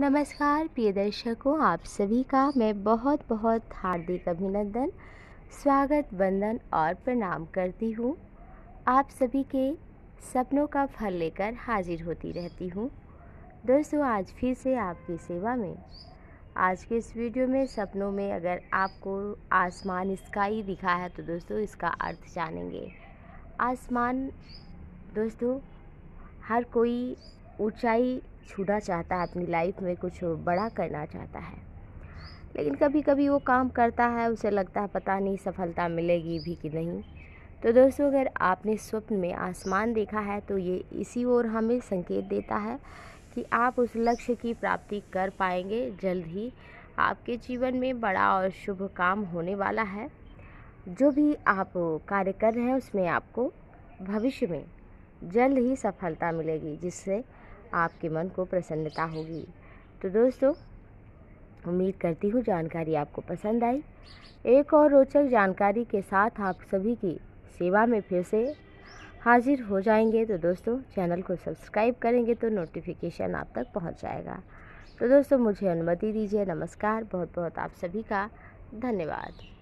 नमस्कार प्रिय दर्शकों, आप सभी का मैं बहुत बहुत हार्दिक अभिनंदन, स्वागत, वंदन और प्रणाम करती हूँ। आप सभी के सपनों का फल लेकर हाजिर होती रहती हूँ। दोस्तों, आज फिर से आपकी सेवा में। आज के इस वीडियो में सपनों में अगर आपको आसमान स्काई दिखा है तो दोस्तों, इसका अर्थ जानेंगे। आसमान, दोस्तों, हर कोई ऊंचाई छूना चाहता है, अपनी लाइफ में कुछ बड़ा करना चाहता है। लेकिन कभी कभी वो काम करता है, उसे लगता है पता नहीं सफलता मिलेगी भी कि नहीं। तो दोस्तों, अगर आपने स्वप्न में आसमान देखा है तो ये इसी ओर हमें संकेत देता है कि आप उस लक्ष्य की प्राप्ति कर पाएँगे जल्द ही। आपके जीवन में बड़ा और शुभ काम होने वाला है। जो भी आप कार्य कर रहे हैं, उसमें आपको भविष्य में जल्द ही सफलता मिलेगी, जिससे आपके मन को प्रसन्नता होगी। तो दोस्तों, उम्मीद करती हूँ जानकारी आपको पसंद आई। एक और रोचक जानकारी के साथ आप सभी की सेवा में फिर से हाजिर हो जाएँगे। तो दोस्तों, चैनल को सब्सक्राइब करेंगे तो नोटिफिकेशन आप तक पहुँच जाएगा। तो दोस्तों, मुझे अनुमति दीजिए। नमस्कार। बहुत बहुत आप सभी का धन्यवाद।